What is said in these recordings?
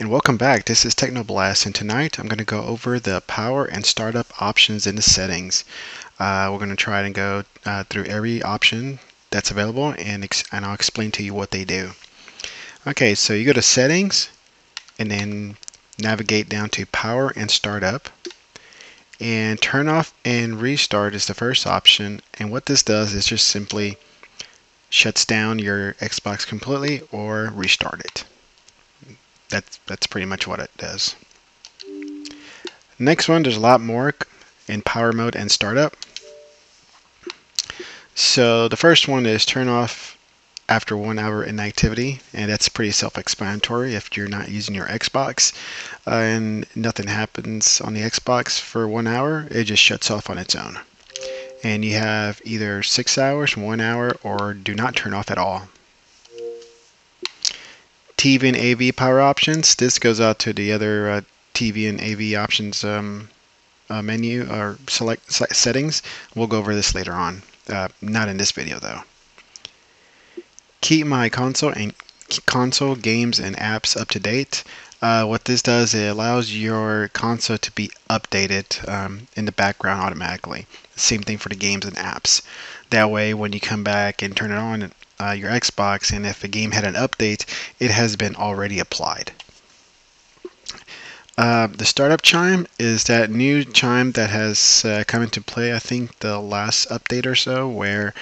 and welcome back. This is TeknoBlast and tonight I'm going to go over the power and startup options in the settings. Uh, we're going to try and go uh, through every option that's available and, and I'll explain to you what they do. Okay, so you go to settings and then navigate down to power and startup and turn off and restart is the first option and what this does is just simply shuts down your Xbox completely or restart it that's that's pretty much what it does. Next one, there's a lot more in power mode and startup. So the first one is turn off after one hour inactivity, and that's pretty self-explanatory if you're not using your Xbox uh, and nothing happens on the Xbox for one hour, it just shuts off on its own. And you have either six hours, one hour, or do not turn off at all. TV and AV power options. This goes out to the other uh, TV and AV options um, uh, menu or select settings. We'll go over this later on. Uh, not in this video though. Keep my console and console games and apps up to date. Uh, what this does, it allows your console to be updated um, in the background automatically. Same thing for the games and apps. That way, when you come back and turn it on, uh, your Xbox, and if a game had an update, it has been already applied. Uh, the startup chime is that new chime that has uh, come into play, I think, the last update or so, where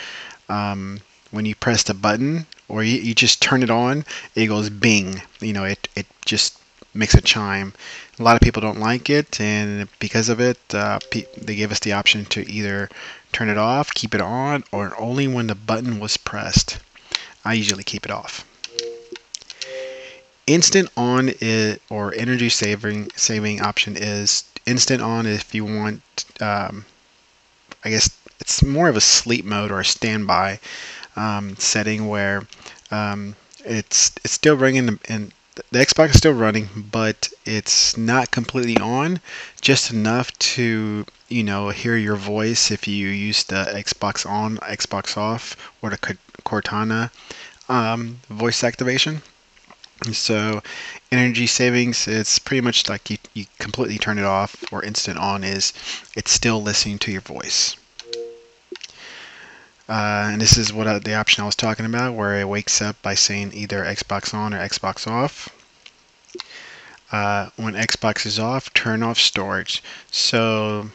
um, when you press the button or you, you just turn it on, it goes bing. You know, it, it just makes a chime. A lot of people don't like it, and because of it, uh, they gave us the option to either turn it off, keep it on, or only when the button was pressed. I usually keep it off. Instant on it or energy saving saving option is instant on if you want. Um, I guess it's more of a sleep mode or a standby um, setting where um, it's it's still ringing and the Xbox is still running, but it's not completely on, just enough to you know hear your voice if you use the Xbox on, Xbox off, or the Cortana um, voice activation. So energy savings, it's pretty much like you, you completely turn it off or instant on is it's still listening to your voice. Uh, and this is what I, the option I was talking about where it wakes up by saying either Xbox on or Xbox off. Uh, when Xbox is off, turn off storage. So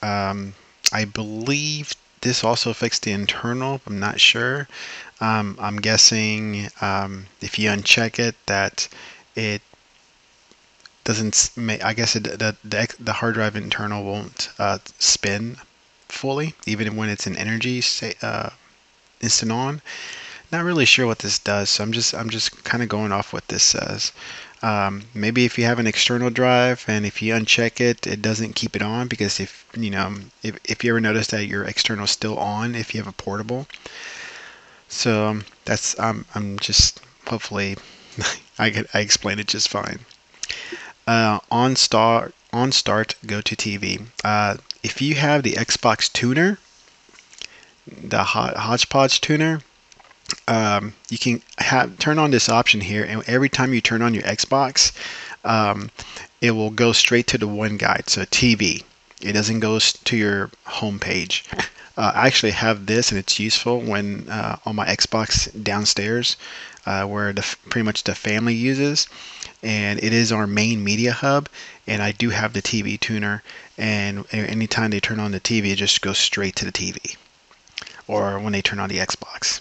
um, I believe this also affects the internal. I'm not sure. Um, I'm guessing um, if you uncheck it that it doesn't. I guess it, the, the the hard drive internal won't uh, spin fully, even when it's an energy uh, instant on. Not really sure what this does, so I'm just I'm just kind of going off what this says. Um, maybe if you have an external drive and if you uncheck it, it doesn't keep it on because if you know if, if you ever notice that your external is still on if you have a portable. So um, that's I'm I'm just hopefully I get I explained it just fine. Uh, on start on start go to TV. Uh, if you have the Xbox tuner, the Hauppauge tuner, um, you can have turn on this option here, and every time you turn on your Xbox, um, it will go straight to the one guide. So TV. It doesn't go to your home page. Uh, I actually have this, and it's useful when uh, on my Xbox downstairs, uh, where the pretty much the family uses, and it is our main media hub. And I do have the TV tuner, and anytime they turn on the TV, it just goes straight to the TV, or when they turn on the Xbox.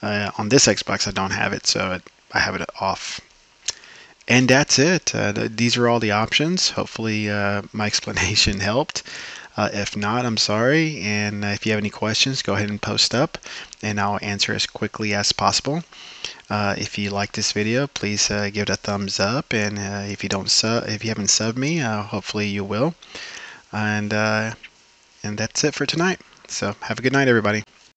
Uh, on this Xbox, I don't have it, so I have it off. And that's it. Uh, th these are all the options. Hopefully, uh, my explanation helped. Uh, if not, I'm sorry. And if you have any questions, go ahead and post up, and I'll answer as quickly as possible. Uh, if you like this video, please uh, give it a thumbs up. And if you don't sub, if you haven't subbed me, hopefully you will. And and that's it for tonight. So have a good night, everybody.